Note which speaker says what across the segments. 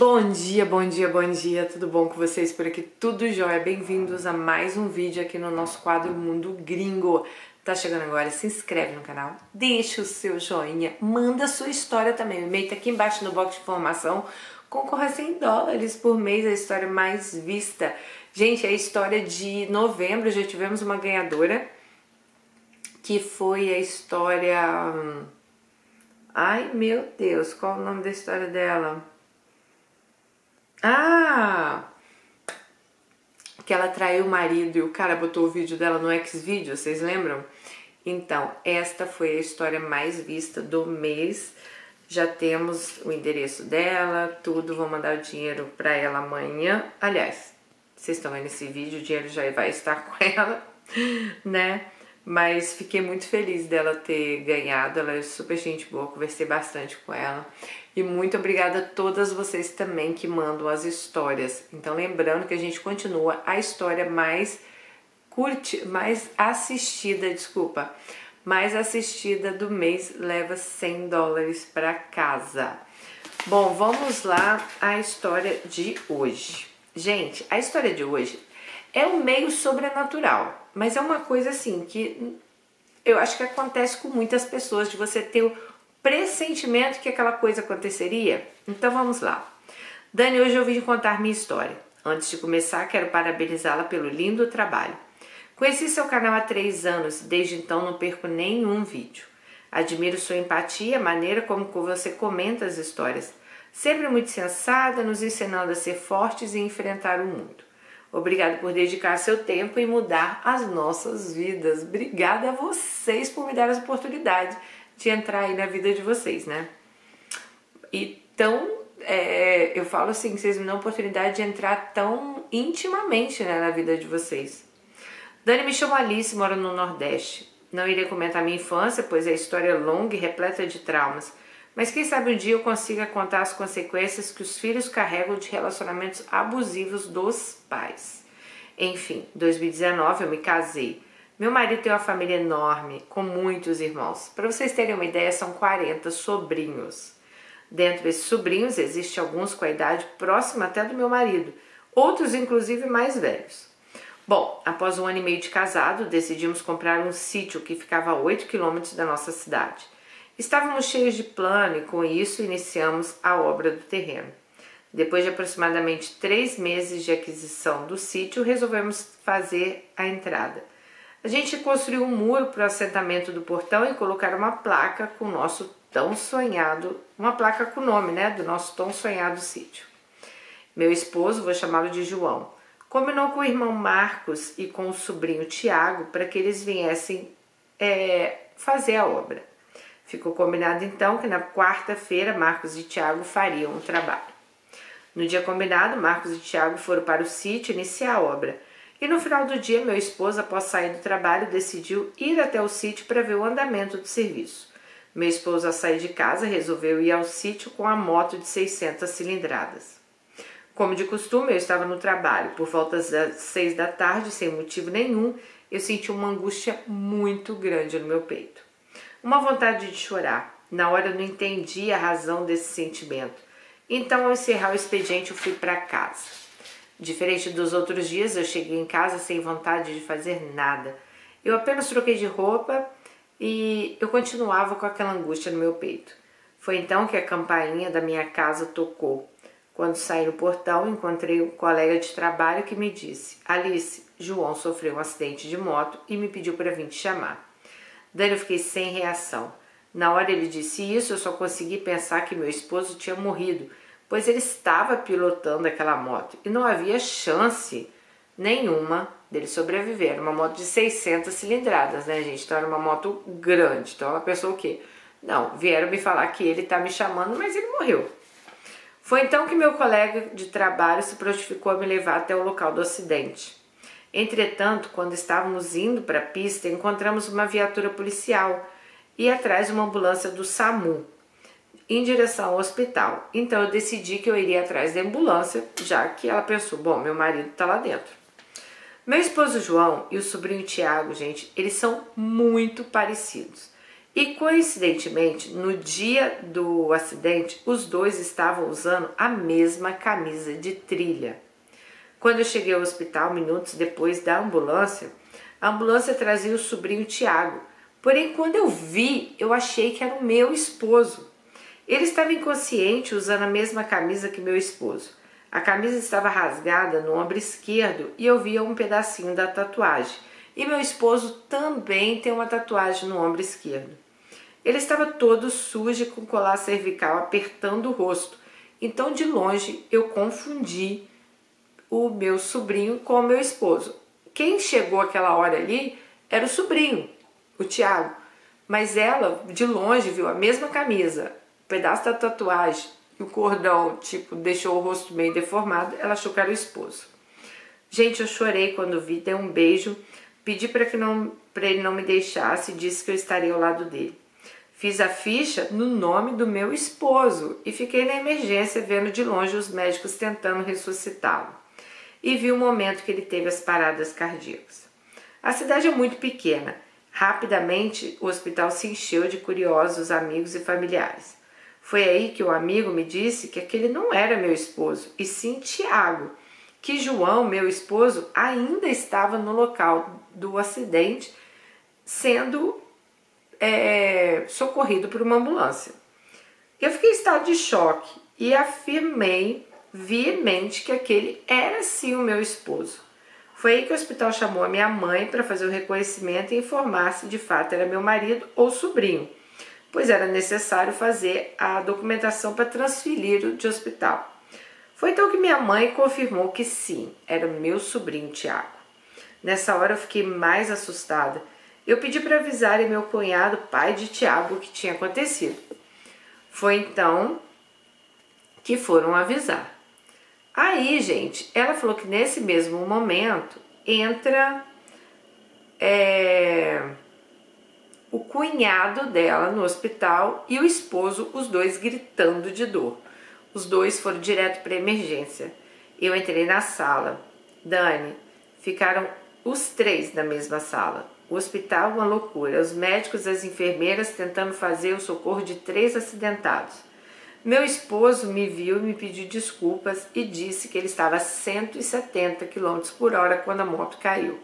Speaker 1: Bom dia, bom dia, bom dia, tudo bom com vocês por aqui? Tudo jóia? Bem-vindos a mais um vídeo aqui no nosso quadro Mundo Gringo. Tá chegando agora? Se inscreve no canal, deixa o seu joinha, manda sua história também. O aqui embaixo no box de informação. Concorra a 100 dólares por mês, a história mais vista. Gente, é a história de novembro, já tivemos uma ganhadora, que foi a história... Hum, ai, meu Deus, qual o nome da história dela? Ah! Que ela traiu o marido e o cara botou o vídeo dela no Xvideo, vocês lembram? Então, esta foi a história mais vista do mês. Já temos o endereço dela, tudo. Vou mandar o dinheiro para ela amanhã. Aliás, vocês estão vendo esse vídeo, o dinheiro já vai estar com ela, né? Mas fiquei muito feliz dela ter ganhado. Ela é super gente boa, conversei bastante com ela. E muito obrigada a todas vocês também que mandam as histórias. Então, lembrando que a gente continua a história mais curte, mais assistida, desculpa, mais assistida do mês leva 100 dólares para casa. Bom, vamos lá à história de hoje. Gente, a história de hoje é um meio sobrenatural, mas é uma coisa assim que eu acho que acontece com muitas pessoas de você ter pressentimento que aquela coisa aconteceria? Então vamos lá. Dani, hoje eu vim contar minha história. Antes de começar, quero parabenizá-la pelo lindo trabalho. Conheci seu canal há três anos, desde então não perco nenhum vídeo. Admiro sua empatia, a maneira como você comenta as histórias. Sempre muito sensata, nos ensinando a ser fortes e enfrentar o mundo. Obrigado por dedicar seu tempo e mudar as nossas vidas. Obrigada a vocês por me dar essa oportunidade de entrar aí na vida de vocês, né? Então, é, eu falo assim, vocês me dão a oportunidade de entrar tão intimamente né, na vida de vocês. Dani me chama Alice, mora no Nordeste. Não irei comentar minha infância, pois a história é longa e repleta de traumas. Mas quem sabe um dia eu consiga contar as consequências que os filhos carregam de relacionamentos abusivos dos pais. Enfim, 2019 eu me casei. Meu marido tem uma família enorme, com muitos irmãos. Para vocês terem uma ideia, são 40 sobrinhos. Dentro desses sobrinhos, existe alguns com a idade próxima até do meu marido, outros inclusive mais velhos. Bom, após um ano e meio de casado, decidimos comprar um sítio que ficava a 8 quilômetros da nossa cidade. Estávamos cheios de plano e com isso iniciamos a obra do terreno. Depois de aproximadamente três meses de aquisição do sítio, resolvemos fazer a entrada. A gente construiu um muro para o assentamento do portão e colocar uma placa com o nosso tão sonhado, uma placa com o nome, né, do nosso tão sonhado sítio. Meu esposo, vou chamá-lo de João, combinou com o irmão Marcos e com o sobrinho Tiago para que eles viessem é, fazer a obra. Ficou combinado então que na quarta-feira Marcos e Tiago fariam o trabalho. No dia combinado, Marcos e Tiago foram para o sítio iniciar a obra. E no final do dia, meu esposo, após sair do trabalho, decidiu ir até o sítio para ver o andamento do serviço. Meu esposo, ao sair de casa, resolveu ir ao sítio com a moto de 600 cilindradas. Como de costume, eu estava no trabalho. Por volta das seis da tarde, sem motivo nenhum, eu senti uma angústia muito grande no meu peito uma vontade de chorar. Na hora eu não entendi a razão desse sentimento. Então, ao encerrar o expediente, eu fui para casa. Diferente dos outros dias, eu cheguei em casa sem vontade de fazer nada. Eu apenas troquei de roupa e eu continuava com aquela angústia no meu peito. Foi então que a campainha da minha casa tocou. Quando saí no portão, encontrei um colega de trabalho que me disse: Alice, João sofreu um acidente de moto e me pediu para vir te chamar. Daí eu fiquei sem reação. Na hora ele disse isso, eu só consegui pensar que meu esposo tinha morrido, pois ele estava pilotando aquela moto e não havia chance nenhuma dele sobreviver. Era uma moto de 600 cilindradas, né, gente? Então era uma moto grande. Então ela pensou o quê? Não, vieram me falar que ele está me chamando, mas ele morreu. Foi então que meu colega de trabalho se prontificou a me levar até o local do acidente. Entretanto, quando estávamos indo para a pista, encontramos uma viatura policial e atrás uma ambulância do SAMU em direção ao hospital. Então eu decidi que eu iria atrás da ambulância, já que ela pensou: bom, meu marido está lá dentro. Meu esposo João e o sobrinho Tiago, gente, eles são muito parecidos. E coincidentemente, no dia do acidente, os dois estavam usando a mesma camisa de trilha. Quando eu cheguei ao hospital, minutos depois da ambulância, a ambulância trazia o sobrinho Tiago. Porém, quando eu vi, eu achei que era o meu esposo. Ele estava inconsciente usando a mesma camisa que meu esposo. A camisa estava rasgada no ombro esquerdo e eu via um pedacinho da tatuagem. E meu esposo também tem uma tatuagem no ombro esquerdo. Ele estava todo sujo com colar cervical apertando o rosto. Então, de longe, eu confundi o meu sobrinho com o meu esposo. Quem chegou aquela hora ali era o sobrinho, o Tiago. Mas ela, de longe, viu a mesma camisa, pedaço da tatuagem e o cordão, tipo, deixou o rosto meio deformado. Ela achou que era o esposo. Gente, eu chorei quando vi, dei um beijo, pedi para que não, para ele não me deixasse e disse que eu estaria ao lado dele. Fiz a ficha no nome do meu esposo e fiquei na emergência vendo de longe os médicos tentando ressuscitá-lo. E vi o momento que ele teve as paradas cardíacas. A cidade é muito pequena. Rapidamente o hospital se encheu de curiosos amigos e familiares. Foi aí que o amigo me disse que aquele não era meu esposo, e sim Tiago, que João, meu esposo, ainda estava no local do acidente, sendo é, socorrido por uma ambulância. Eu fiquei em estado de choque e afirmei veemente que aquele era sim o meu esposo. Foi aí que o hospital chamou a minha mãe para fazer o reconhecimento e informar se de fato era meu marido ou sobrinho, pois era necessário fazer a documentação para transferi-lo de hospital. Foi então que minha mãe confirmou que sim, era meu sobrinho Tiago. Nessa hora eu fiquei mais assustada eu pedi para avisarem meu cunhado, pai de Tiago, o que tinha acontecido. Foi então que foram avisar. Aí, gente, ela falou que nesse mesmo momento entra é, o cunhado dela no hospital e o esposo, os dois gritando de dor. Os dois foram direto para emergência. Eu entrei na sala. Dani, ficaram os três na mesma sala. O hospital, uma loucura. Os médicos e as enfermeiras tentando fazer o socorro de três acidentados. Meu esposo me viu e me pediu desculpas e disse que ele estava a 170 km por hora quando a moto caiu.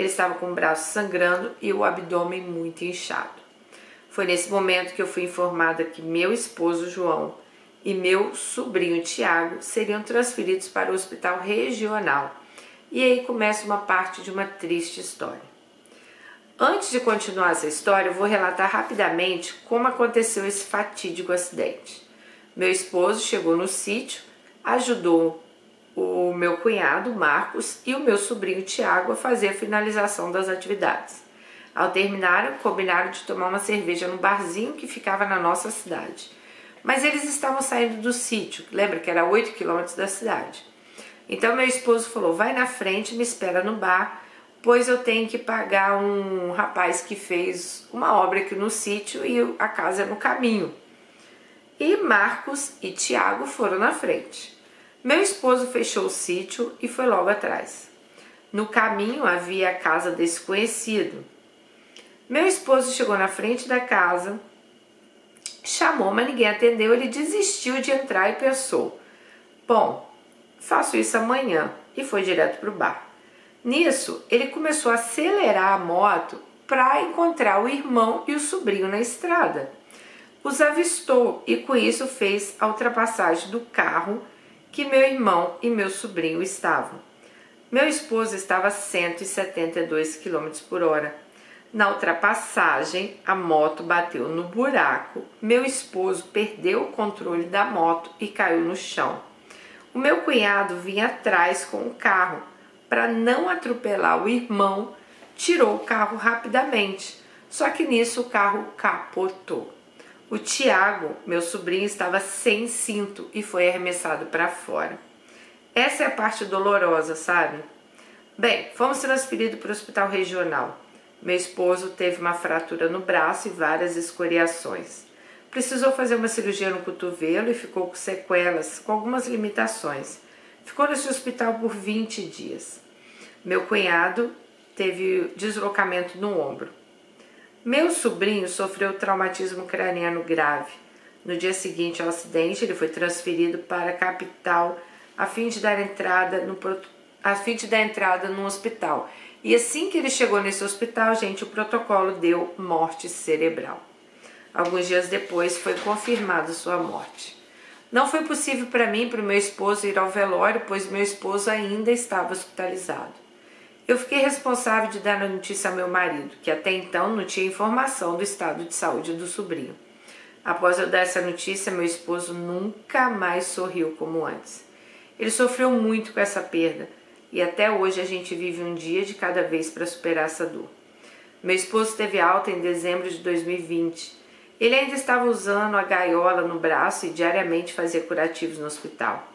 Speaker 1: Ele estava com o braço sangrando e o abdômen muito inchado. Foi nesse momento que eu fui informada que meu esposo João e meu sobrinho Tiago seriam transferidos para o hospital regional. E aí começa uma parte de uma triste história. Antes de continuar essa história, eu vou relatar rapidamente como aconteceu esse fatídico acidente. Meu esposo chegou no sítio, ajudou o meu cunhado Marcos e o meu sobrinho Tiago a fazer a finalização das atividades. Ao terminarem, combinaram de tomar uma cerveja no barzinho que ficava na nossa cidade. Mas eles estavam saindo do sítio, lembra que era 8 quilômetros da cidade. Então meu esposo falou: vai na frente, me espera no bar pois eu tenho que pagar um rapaz que fez uma obra aqui no sítio e a casa é no caminho. E Marcos e Tiago foram na frente. Meu esposo fechou o sítio e foi logo atrás. No caminho havia a casa desse conhecido. Meu esposo chegou na frente da casa, chamou, mas ninguém atendeu. Ele desistiu de entrar e pensou: Bom, faço isso amanhã. E foi direto para o bar. Nisso, ele começou a acelerar a moto para encontrar o irmão e o sobrinho na estrada. Os avistou e com isso fez a ultrapassagem do carro que meu irmão e meu sobrinho estavam. Meu esposo estava a 172 km por hora. Na ultrapassagem, a moto bateu no buraco. Meu esposo perdeu o controle da moto e caiu no chão. O meu cunhado vinha atrás com o carro para não atropelar o irmão, tirou o carro rapidamente. Só que nisso o carro capotou. O Tiago, meu sobrinho, estava sem cinto e foi arremessado para fora. Essa é a parte dolorosa, sabe? Bem, fomos transferidos para o hospital regional. Meu esposo teve uma fratura no braço e várias escoriações. Precisou fazer uma cirurgia no cotovelo e ficou com sequelas, com algumas limitações. Ficou nesse hospital por 20 dias. Meu cunhado teve deslocamento no ombro. Meu sobrinho sofreu traumatismo craniano grave. No dia seguinte ao acidente, ele foi transferido para a capital a fim de dar entrada no a fim de dar entrada no hospital. E assim que ele chegou nesse hospital, gente, o protocolo deu morte cerebral. Alguns dias depois foi confirmada sua morte. Não foi possível para mim e para o meu esposo ir ao velório, pois meu esposo ainda estava hospitalizado. Eu fiquei responsável de dar a notícia ao meu marido, que até então não tinha informação do estado de saúde do sobrinho. Após eu dar essa notícia, meu esposo nunca mais sorriu como antes. Ele sofreu muito com essa perda e até hoje a gente vive um dia de cada vez para superar essa dor. Meu esposo teve alta em dezembro de 2020. Ele ainda estava usando a gaiola no braço e diariamente fazia curativos no hospital.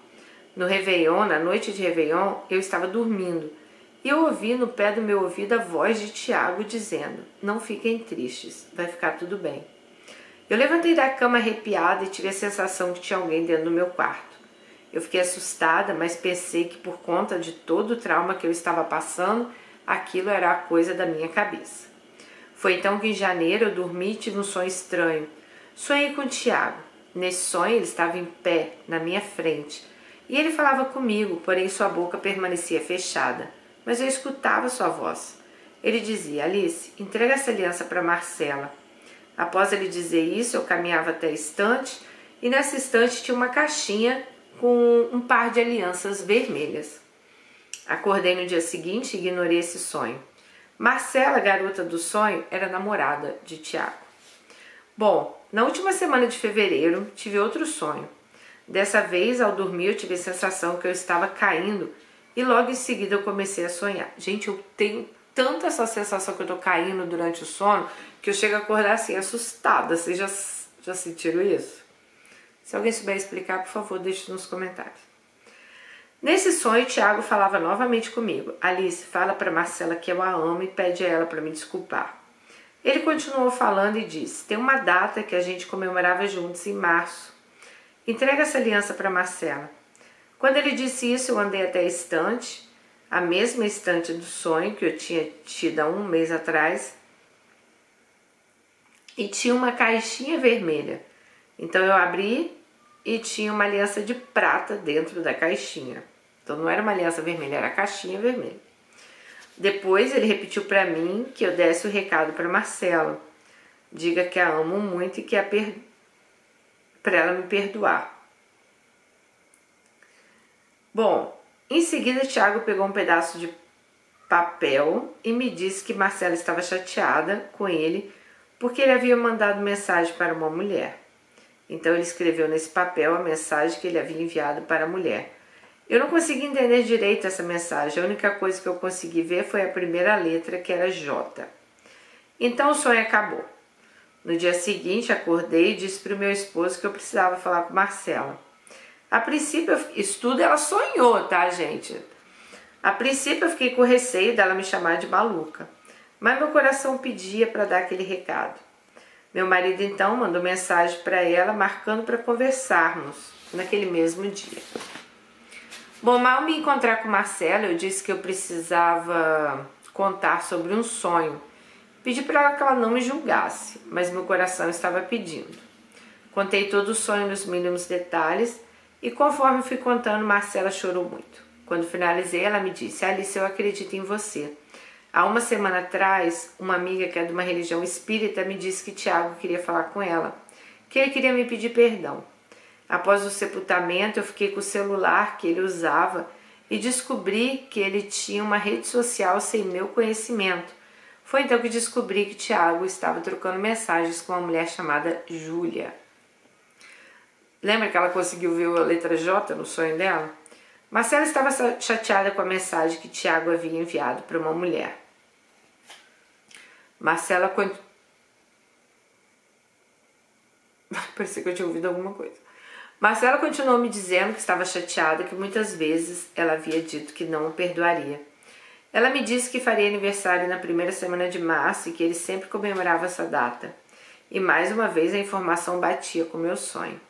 Speaker 1: No Réveillon, na noite de Réveillon, eu estava dormindo e eu ouvi no pé do meu ouvido a voz de Tiago dizendo: Não fiquem tristes, vai ficar tudo bem. Eu levantei da cama arrepiada e tive a sensação que tinha alguém dentro do meu quarto. Eu fiquei assustada, mas pensei que por conta de todo o trauma que eu estava passando, aquilo era a coisa da minha cabeça. Foi então que em janeiro eu dormi e tive um sonho estranho. Sonhei com Tiago. Nesse sonho ele estava em pé, na minha frente, e ele falava comigo, porém sua boca permanecia fechada mas eu escutava sua voz. Ele dizia: Alice, entrega essa aliança para Marcela. Após ele dizer isso, eu caminhava até a estante e nessa estante tinha uma caixinha com um par de alianças vermelhas. Acordei no dia seguinte e ignorei esse sonho. Marcela, garota do sonho, era namorada de Tiago. Bom, na última semana de fevereiro tive outro sonho. Dessa vez, ao dormir, eu tive a sensação que eu estava caindo e logo em seguida eu comecei a sonhar. Gente, eu tenho tanta essa sensação que eu tô caindo durante o sono que eu chego a acordar assim, assustada. Vocês já, já sentiram isso? Se alguém souber explicar, por favor, deixe nos comentários. Nesse sonho, Tiago falava novamente comigo. Alice, fala para Marcela que eu a amo e pede a ela para me desculpar. Ele continuou falando e disse: Tem uma data que a gente comemorava juntos em março. Entrega essa aliança para Marcela. Quando ele disse isso, eu andei até a estante, a mesma estante do sonho que eu tinha tido há um mês atrás, e tinha uma caixinha vermelha. Então eu abri e tinha uma aliança de prata dentro da caixinha. Então não era uma aliança vermelha, era a caixinha vermelha. Depois ele repetiu para mim que eu desse o recado para Marcela. Diga que a amo muito e que a para ela me perdoar. Bom, em seguida Tiago pegou um pedaço de papel e me disse que Marcela estava chateada com ele porque ele havia mandado mensagem para uma mulher. Então ele escreveu nesse papel a mensagem que ele havia enviado para a mulher. Eu não consegui entender direito essa mensagem, a única coisa que eu consegui ver foi a primeira letra, que era J. Então o sonho acabou. No dia seguinte, acordei e disse para o meu esposo que eu precisava falar com Marcela. A princípio, isso tudo ela sonhou, tá, gente? A princípio, eu fiquei com receio dela me chamar de maluca, mas meu coração pedia para dar aquele recado. Meu marido então mandou mensagem para ela, marcando para conversarmos naquele mesmo dia. Bom, mal me encontrar com Marcela, eu disse que eu precisava contar sobre um sonho. Pedi para ela que ela não me julgasse, mas meu coração estava pedindo. Contei todo o sonho nos mínimos detalhes e conforme fui contando, Marcela chorou muito. Quando finalizei, ela me disse: Alice, eu acredito em você. Há uma semana atrás, uma amiga que é de uma religião espírita me disse que Tiago queria falar com ela, que ele queria me pedir perdão. Após o sepultamento, eu fiquei com o celular que ele usava e descobri que ele tinha uma rede social sem meu conhecimento. Foi então que descobri que Tiago estava trocando mensagens com uma mulher chamada Júlia. Lembra que ela conseguiu ver a letra J no sonho dela? Marcela estava chateada com a mensagem que Tiago havia enviado para uma mulher. Marcela. Parecia que eu tinha ouvido alguma coisa. Marcela continuou me dizendo que estava chateada, que muitas vezes ela havia dito que não o perdoaria. Ela me disse que faria aniversário na primeira semana de março e que ele sempre comemorava essa data. E mais uma vez a informação batia com meu sonho.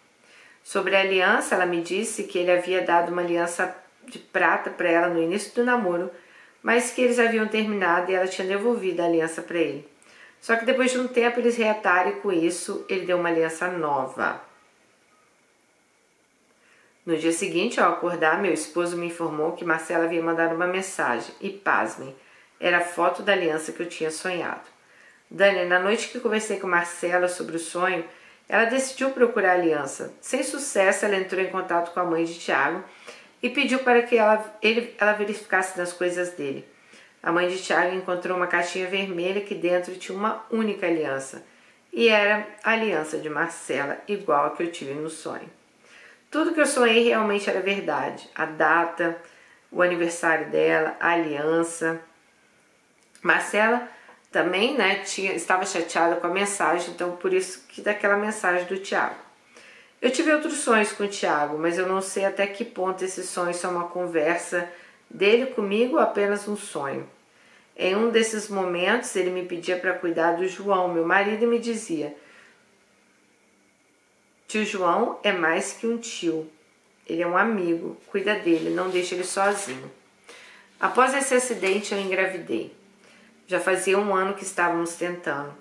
Speaker 1: Sobre a aliança, ela me disse que ele havia dado uma aliança de prata para ela no início do namoro, mas que eles haviam terminado e ela tinha devolvido a aliança para ele. Só que depois de um tempo eles reataram e com isso ele deu uma aliança nova. No dia seguinte, ao acordar, meu esposo me informou que Marcela havia mandado uma mensagem e, pasmem, era a foto da aliança que eu tinha sonhado. Dani, na noite que conversei com Marcela sobre o sonho, ela decidiu procurar aliança. Sem sucesso, ela entrou em contato com a mãe de Tiago e pediu para que ela, ele, ela verificasse nas coisas dele. A mãe de Tiago encontrou uma caixinha vermelha que dentro tinha uma única aliança. E era a aliança de Marcela, igual a que eu tive no sonho. Tudo que eu sonhei realmente era verdade. A data, o aniversário dela, a aliança. Marcela também, né, tinha, estava chateada com a mensagem, então por isso que daquela mensagem do Tiago. Eu tive outros sonhos com o Tiago, mas eu não sei até que ponto esses sonhos são uma conversa dele comigo ou apenas um sonho. Em um desses momentos, ele me pedia para cuidar do João, meu marido, e me dizia: Tio João é mais que um tio. Ele é um amigo. Cuida dele, não deixa ele sozinho. Após esse acidente, eu engravidei. Já fazia um ano que estávamos tentando.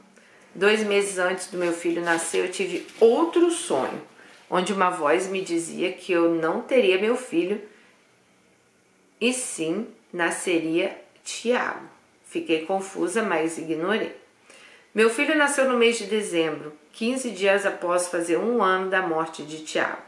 Speaker 1: Dois meses antes do meu filho nascer, eu tive outro sonho, onde uma voz me dizia que eu não teria meu filho e sim nasceria Tiago. Fiquei confusa, mas ignorei. Meu filho nasceu no mês de dezembro, 15 dias após fazer um ano da morte de Tiago.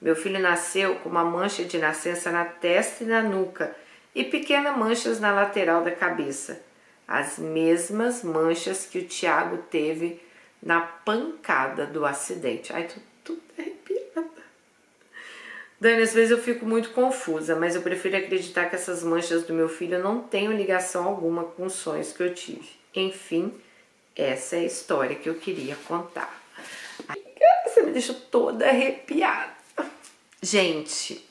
Speaker 1: Meu filho nasceu com uma mancha de nascença na testa e na nuca e pequenas manchas na lateral da cabeça, as mesmas manchas que o Tiago teve na pancada do acidente. Ai, tô tudo arrepiada. Dani, às vezes eu fico muito confusa, mas eu prefiro acreditar que essas manchas do meu filho não tenham ligação alguma com os sonhos que eu tive. Enfim, essa é a história que eu queria contar. Você me deixou toda arrepiada. Gente,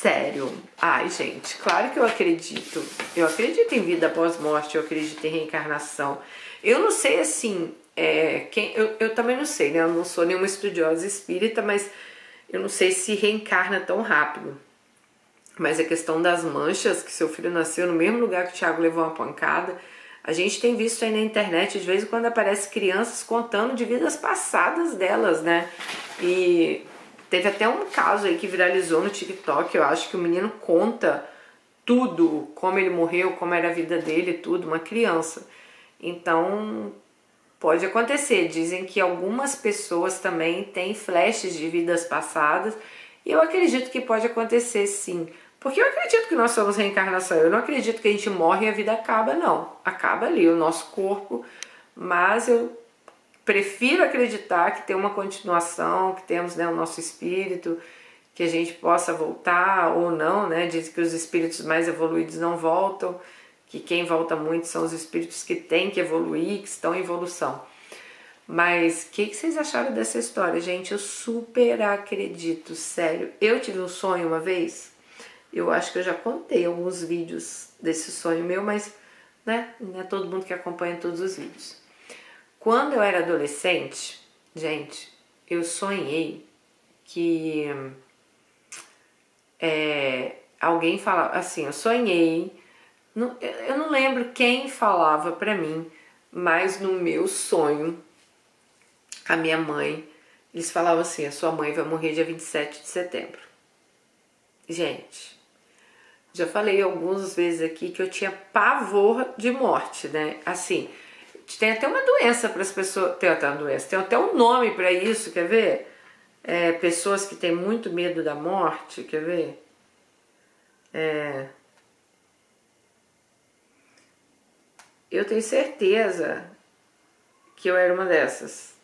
Speaker 1: sério. Ai, gente, claro que eu acredito. Eu acredito em vida após morte, eu acredito em reencarnação. Eu não sei assim, é, quem, eu, eu também não sei, né? Eu não sou nenhuma estudiosa espírita, mas eu não sei se reencarna tão rápido. Mas a questão das manchas, que seu filho nasceu no mesmo lugar que o Thiago levou uma pancada a gente tem visto aí na internet, de vez em quando aparece crianças contando de vidas passadas delas, né? E teve até um caso aí que viralizou no TikTok, eu acho que o menino conta tudo, como ele morreu, como era a vida dele, tudo, uma criança. Então, pode acontecer. Dizem que algumas pessoas também têm flashes de vidas passadas, e eu acredito que pode acontecer sim. Porque eu acredito que nós somos reencarnação. Eu não acredito que a gente morre e a vida acaba, não. Acaba ali o nosso corpo, mas eu prefiro acreditar que tem uma continuação, que temos né, o nosso espírito, que a gente possa voltar ou não, né? Diz que os espíritos mais evoluídos não voltam, que quem volta muito são os espíritos que têm que evoluir, que estão em evolução. Mas o que, que vocês acharam dessa história, gente? Eu super acredito, sério. Eu tive um sonho uma vez eu acho que eu já contei alguns vídeos desse sonho meu, mas né, não é todo mundo que acompanha todos os vídeos. Quando eu era adolescente, gente, eu sonhei que é, alguém falava assim, eu sonhei, eu não lembro quem falava para mim, mas no meu sonho, a minha mãe, eles falavam assim, a sua mãe vai morrer dia 27 de setembro. Gente, já falei algumas vezes aqui que eu tinha pavor de morte, né? Assim, tem até uma doença para as pessoas. Tem até uma doença, tem até um nome para isso, quer ver? É, pessoas que têm muito medo da morte, quer ver? É, eu tenho certeza que eu era uma dessas.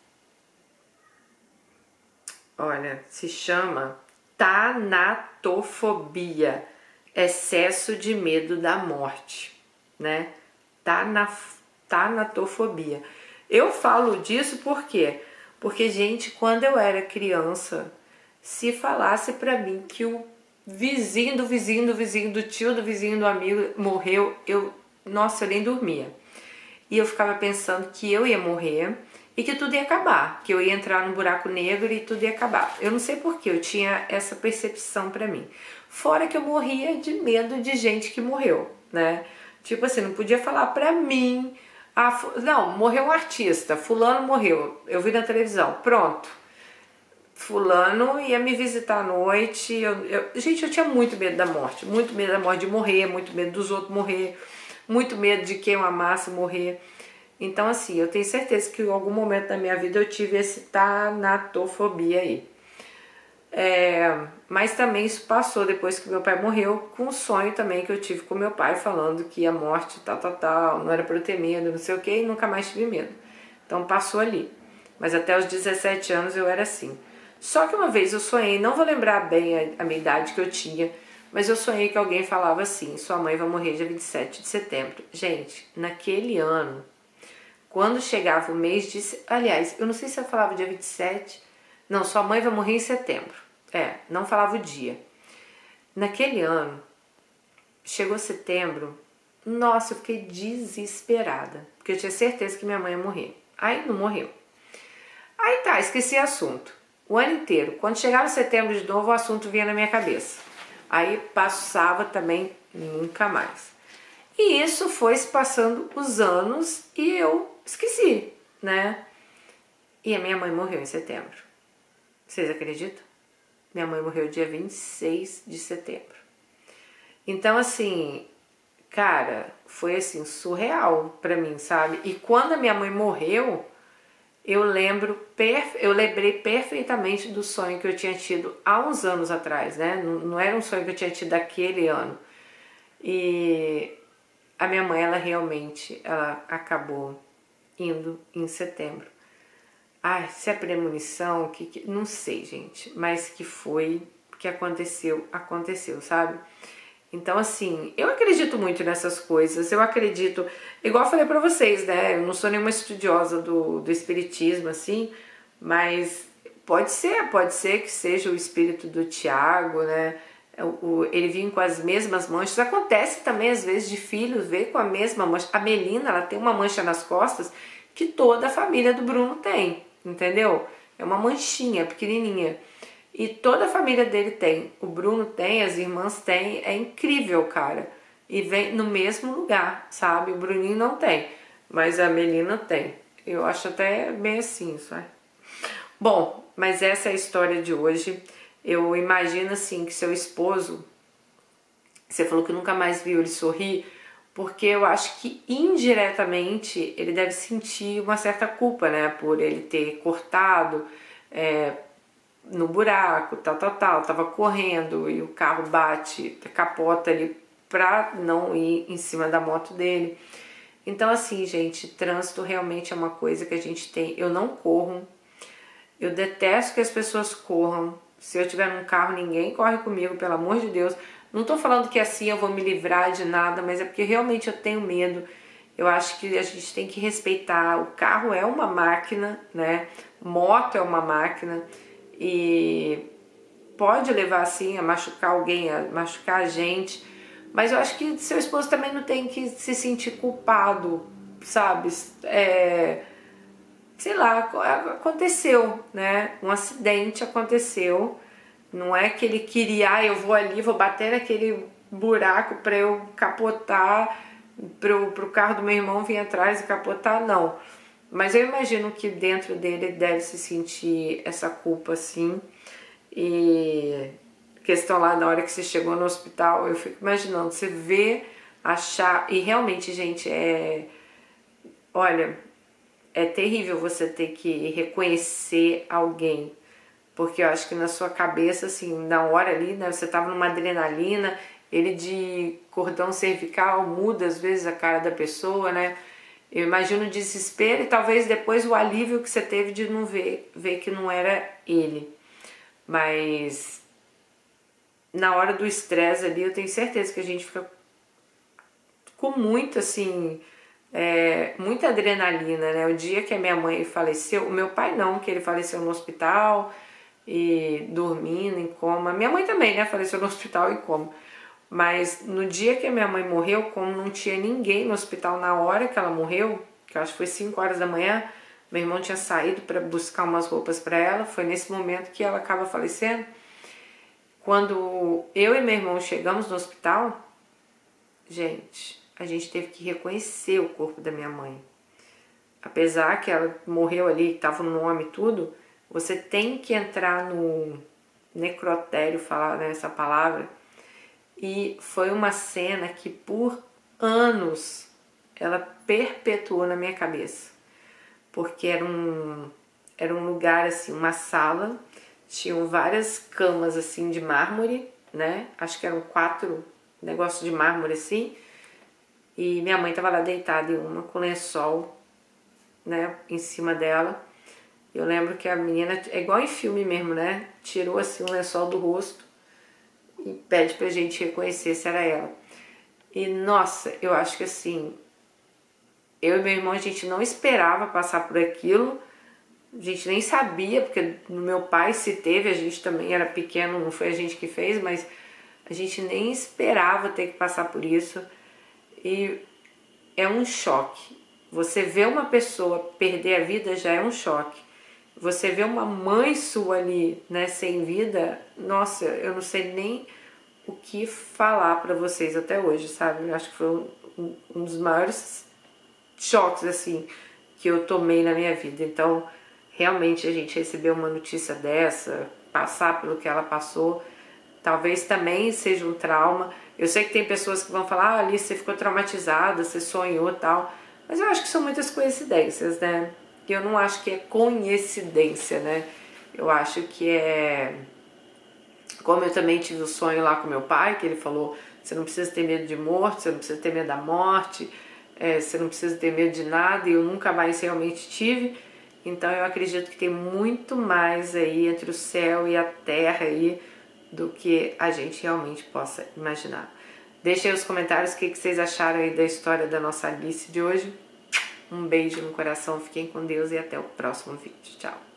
Speaker 1: Olha, se chama tanatofobia excesso de medo da morte, né? Na tanatofobia. Eu falo disso por quê? Porque, gente, quando eu era criança, se falasse para mim que o vizinho do vizinho do vizinho do tio do vizinho do amigo morreu, eu, nossa, eu nem dormia. E eu ficava pensando que eu ia morrer e que tudo ia acabar, que eu ia entrar num buraco negro e tudo ia acabar. Eu não sei porquê, eu tinha essa percepção para mim. Fora que eu morria de medo de gente que morreu, né? Tipo assim, não podia falar pra mim, Ah, não, morreu um artista, fulano morreu, eu vi na televisão, pronto. Fulano ia me visitar à noite. Eu, eu, gente, eu tinha muito medo da morte, muito medo da morte de morrer, muito medo dos outros morrer, muito medo de quem eu amasse morrer. Então, assim, eu tenho certeza que em algum momento da minha vida eu tive esse tanatofobia aí. É, mas também isso passou depois que meu pai morreu, com um sonho também que eu tive com meu pai, falando que a morte, tal, tal, tal, não era para eu ter medo, não sei o que, e nunca mais tive medo. Então passou ali. Mas até os 17 anos eu era assim. Só que uma vez eu sonhei, não vou lembrar bem a, a minha idade que eu tinha, mas eu sonhei que alguém falava assim: sua mãe vai morrer dia 27 de setembro. Gente, naquele ano, quando chegava o mês de. Aliás, eu não sei se eu falava dia 27. Não, sua mãe vai morrer em setembro. É, não falava o dia. Naquele ano, chegou setembro, nossa, eu fiquei desesperada, porque eu tinha certeza que minha mãe ia morrer. Aí não morreu. Aí tá, esqueci o assunto. O ano inteiro. Quando chegava setembro de novo, o assunto vinha na minha cabeça. Aí passava também nunca mais. E isso foi se passando os anos e eu esqueci, né? E a minha mãe morreu em setembro. Vocês acreditam? Minha mãe morreu dia 26 de setembro. Então, assim, cara, foi assim, surreal para mim, sabe? E quando a minha mãe morreu, eu lembro, eu lembrei perfeitamente do sonho que eu tinha tido há uns anos atrás, né? Não, não era um sonho que eu tinha tido aquele ano. E a minha mãe, ela realmente, ela acabou indo em setembro. Ai, se é premonição, que, que não sei, gente, mas que foi, que aconteceu, aconteceu, sabe? Então, assim, eu acredito muito nessas coisas. Eu acredito, igual eu falei para vocês, né? Eu não sou nenhuma estudiosa do, do espiritismo, assim, mas pode ser, pode ser que seja o espírito do Tiago, né? O, ele vinha com as mesmas manchas. Acontece também, às vezes, de filhos ver com a mesma mancha. A Melina, ela tem uma mancha nas costas que toda a família do Bruno tem entendeu? É uma manchinha pequenininha. E toda a família dele tem. O Bruno tem, as irmãs têm. É incrível, cara. E vem no mesmo lugar, sabe? O Bruninho não tem, mas a Melina tem. Eu acho até bem assim, sabe? Bom, mas essa é a história de hoje. Eu imagino assim que seu esposo, você falou que nunca mais viu ele sorrir, porque eu acho que indiretamente ele deve sentir uma certa culpa, né, por ele ter cortado é, no buraco, tal, tal, tal, tava correndo e o carro bate, capota ali pra não ir em cima da moto dele. Então, assim, gente, trânsito realmente é uma coisa que a gente tem. Eu não corro, eu detesto que as pessoas corram. Se eu tiver num carro, ninguém corre comigo, pelo amor de Deus. Não tô falando que assim eu vou me livrar de nada, mas é porque realmente eu tenho medo. Eu acho que a gente tem que respeitar. O carro é uma máquina, né? Moto é uma máquina e pode levar assim a machucar alguém, a machucar a gente. Mas eu acho que seu esposo também não tem que se sentir culpado, sabe? É, sei lá, aconteceu, né? Um acidente aconteceu não é que ele queria, ah, eu vou ali, vou bater naquele buraco para eu capotar, pro, pro carro do meu irmão vir atrás e capotar, não. Mas eu imagino que dentro dele deve se sentir essa culpa assim. E questão lá na hora que você chegou no hospital, eu fico imaginando, você vê, achar. E realmente, gente, é. Olha, é terrível você ter que reconhecer alguém porque eu acho que na sua cabeça, assim, na hora ali, né, você tava numa adrenalina, ele de cordão cervical muda às vezes a cara da pessoa, né? Eu imagino o desespero e talvez depois o alívio que você teve de não ver, ver que não era ele. Mas na hora do estresse ali, eu tenho certeza que a gente fica com muito assim, é, muita adrenalina, né? O dia que a minha mãe faleceu, o meu pai não, que ele faleceu no hospital, e dormindo em coma. Minha mãe também, né? Faleceu no hospital em coma. Mas no dia que a minha mãe morreu, como não tinha ninguém no hospital na hora que ela morreu, que eu acho que foi 5 horas da manhã, meu irmão tinha saído para buscar umas roupas para ela. Foi nesse momento que ela acaba falecendo. Quando eu e meu irmão chegamos no hospital, gente, a gente teve que reconhecer o corpo da minha mãe. apesar que ela morreu ali, estava no nome e tudo, você tem que entrar no necrotério, falar nessa palavra, e foi uma cena que por anos ela perpetuou na minha cabeça, porque era um, era um lugar assim, uma sala, tinham várias camas assim de mármore, né? Acho que eram quatro negócios de mármore assim, e minha mãe estava lá deitada em uma com lençol, né, em cima dela. Eu lembro que a menina, é igual em filme mesmo, né? Tirou assim um lençol do rosto e pede pra gente reconhecer se era ela. E nossa, eu acho que assim, eu e meu irmão a gente não esperava passar por aquilo. A gente nem sabia, porque no meu pai se teve, a gente também era pequeno, não foi a gente que fez, mas a gente nem esperava ter que passar por isso. E é um choque. Você vê uma pessoa perder a vida já é um choque. Você vê uma mãe sua ali, né, sem vida, nossa, eu não sei nem o que falar para vocês até hoje, sabe? Eu acho que foi um, um dos maiores choques assim que eu tomei na minha vida. Então, realmente a gente receber uma notícia dessa, passar pelo que ela passou, talvez também seja um trauma. Eu sei que tem pessoas que vão falar, ah, Alice, você ficou traumatizada, você sonhou tal. Mas eu acho que são muitas coincidências, né? Eu não acho que é coincidência, né? Eu acho que é. Como eu também tive o sonho lá com meu pai, que ele falou: você não precisa ter medo de morte, você não precisa ter medo da morte, é, você não precisa ter medo de nada, e eu nunca mais realmente tive. Então eu acredito que tem muito mais aí entre o céu e a terra aí do que a gente realmente possa imaginar. Deixem os comentários o que, vocês acharam aí da história da nossa Alice de hoje. Um beijo no coração, fiquem com Deus e até o próximo vídeo. Tchau!